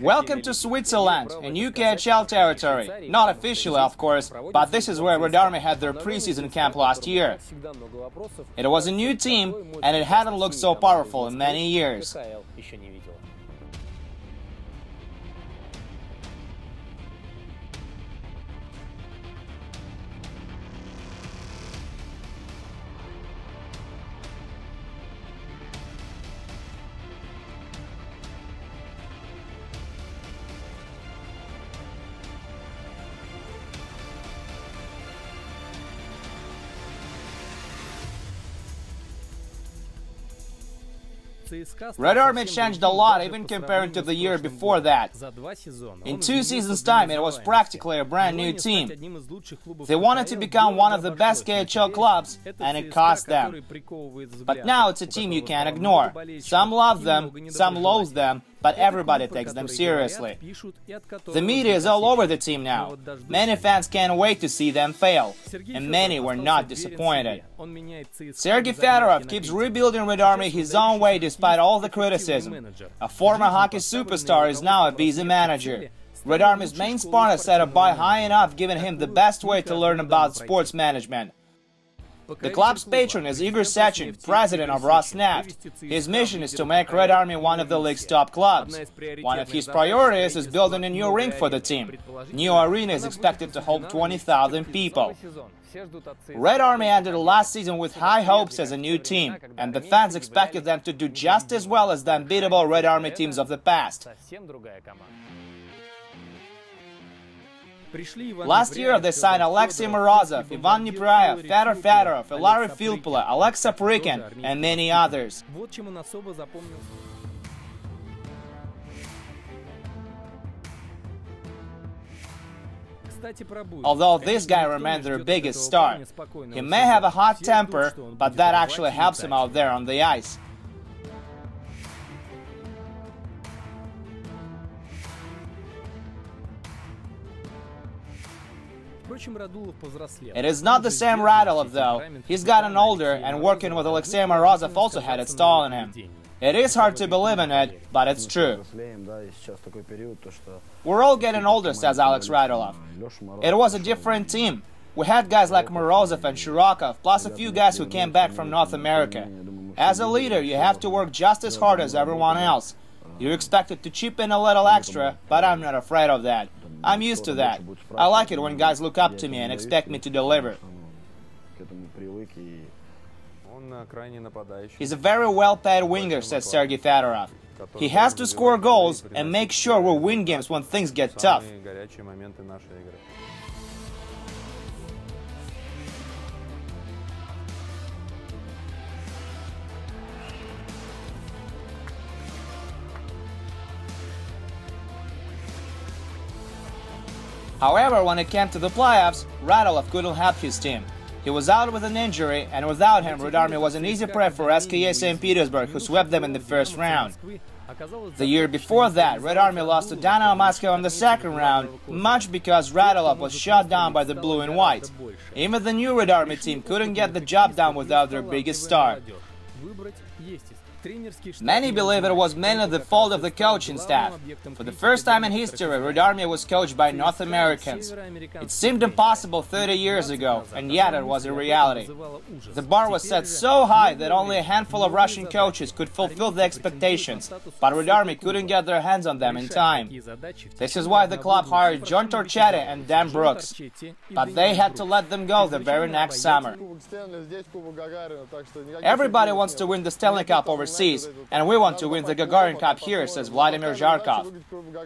Welcome to Switzerland, a new KHL territory. Not officially, of course, but this is where Red Army had their preseason camp last year. It was a new team, and it hadn't looked so powerful in many years. Red Army changed a lot even compared to the year before that. In two seasons' time, it was practically a brand new team. They wanted to become one of the best KHL clubs, and it cost them. But now it's a team you can't ignore. Some love them, some loathe them, but everybody takes them seriously. The media is all over the team now. Many fans can't wait to see them fail, and many were not disappointed. Sergei Fedorov keeps rebuilding Red Army his own way despite all the criticism. A former hockey superstar is now a busy manager. Red Army's main sponsor set a bar high enough, giving him the best way to learn about sports management. The club's patron is Igor Sechin, president of Rosneft. His mission is to make Red Army one of the league's top clubs. One of his priorities is building a new rink for the team. New arena is expected to hold 20,000 people. Red Army ended last season with high hopes as a new team, and the fans expected them to do just as well as the unbeatable Red Army teams of the past. Last year they signed Alexei Morozov, Ivan Nepryaev, Fedor Fedorov, Ilari Filppula, Alexa Prikin, and many others. Although this guy remains their biggest star, he may have a hot temper, but that actually helps him out there on the ice. It is not the same Radulov though. He's gotten older and working with Alexei Morozov also had its toll on him. It is hard to believe in it, but it's true. We're all getting older, says Alex Radulov. It was a different team. We had guys like Morozov and Shirokov, plus a few guys who came back from North America. As a leader, you have to work just as hard as everyone else. You're expected to chip in a little extra, but I'm not afraid of that. I'm used to that. I like it when guys look up to me and expect me to deliver. He's a very well-paid winger, says Sergei Fedorov. He has to score goals and make sure we win games when things get tough. However, when it came to the playoffs, Radulov couldn't help his team. He was out with an injury, and without him, Red Army was an easy prep for SKA St. Petersburg, who swept them in the first round. The year before that, Red Army lost to Dynamo Moscow in the second round, much because Radulov was shot down by the blue and white. Even the new Red Army team couldn't get the job done without their biggest star. Many believe it was mainly the fault of the coaching staff. For the first time in history, Red Army was coached by North Americans. It seemed impossible 30 years ago, and yet it was a reality. The bar was set so high that only a handful of Russian coaches could fulfill the expectations, but Red Army couldn't get their hands on them in time. This is why the club hired John Torchetti and Dan Brooks, but they had to let them go the very next summer. Everybody wants to win the Stanley Cup overseas overseas, and we want to win the Gagarin Cup here, says Vladimir Zharkov.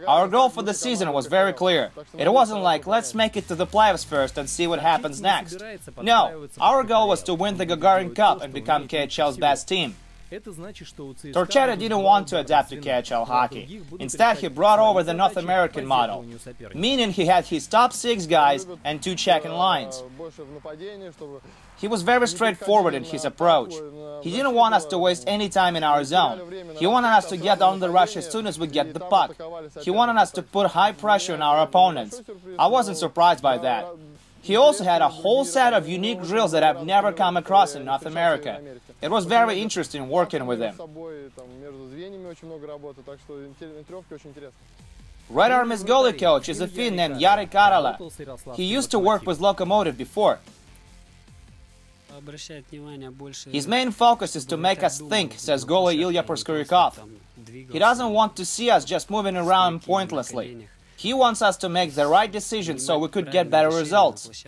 Our goal for the season was very clear. It wasn't like, let's make it to the playoffs first and see what happens next. No, our goal was to win the Gagarin Cup and become KHL's best team. Torchetti didn't want to adapt to KHL hockey. Instead, he brought over the North American model, meaning he had his top six guys and two checking lines. He was very straightforward in his approach. He didn't want us to waste any time in our zone. He wanted us to get on the rush as soon as we get the puck. He wanted us to put high pressure on our opponents. I wasn't surprised by that. He also had a whole set of unique drills that I've never come across in North America. It was very interesting working with him. Red Army's goalie coach is a Finn named Jari Kaarela. He used to work with Lokomotiv before. His main focus is to make us think, says goalie Ilya Proskuryakov. He doesn't want to see us just moving around pointlessly. He wants us to make the right decisions so we could get better results.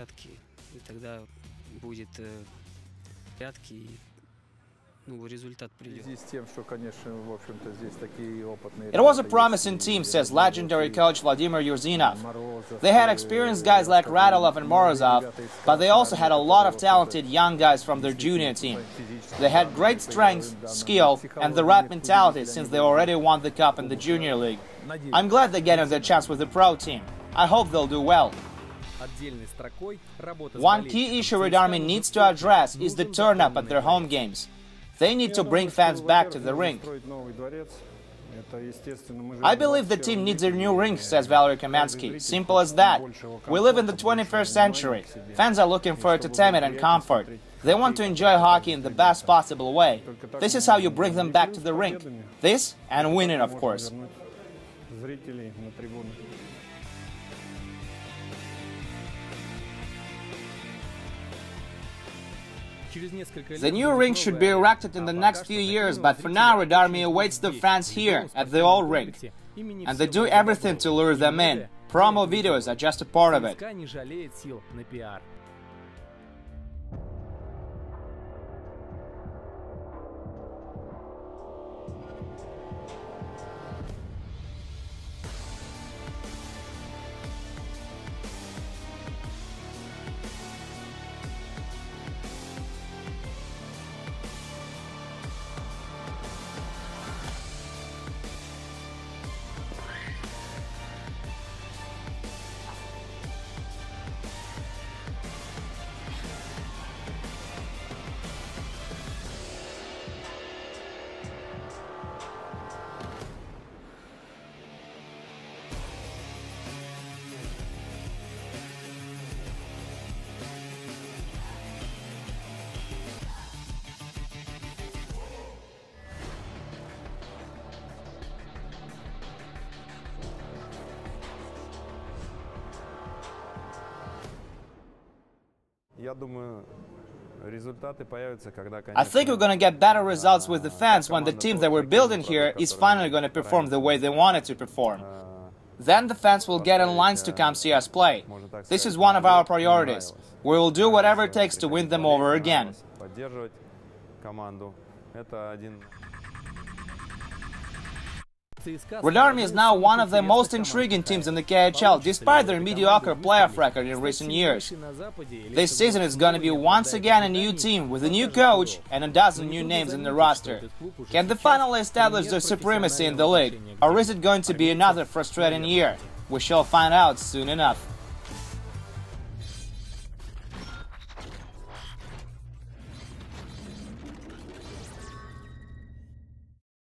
It was a promising team, says legendary coach Vladimir Yurzinov. They had experienced guys like Radulov and Morozov, but they also had a lot of talented young guys from their junior team. They had great strength, skill, and the right mentality since they already won the cup in the junior league. I'm glad they're getting their chance with the pro team. I hope they'll do well. One key issue Red Army needs to address is the turn-up at their home games. They need to bring fans back to the rink. I believe the team needs a new rink, says Valery Kamensky. Simple as that. We live in the 21st century. Fans are looking for entertainment and comfort. They want to enjoy hockey in the best possible way. This is how you bring them back to the rink. This and winning, of course. The new rink should be erected in the next few years, but for now Red Army awaits the fans here, at the old rink. And they do everything to lure them in. Promo videos are just a part of it. I think we're going to get better results with the fans when the team that we're building here is finally going to perform the way they wanted to perform. Then the fans will get in lines to come see us play. This is one of our priorities. We will do whatever it takes to win them over again. Red Army is now one of the most intriguing teams in the KHL, despite their mediocre playoff record in recent years. This season is going to be once again a new team with a new coach and a dozen new names in the roster. Can they finally establish their supremacy in the league, or is it going to be another frustrating year? We shall find out soon enough.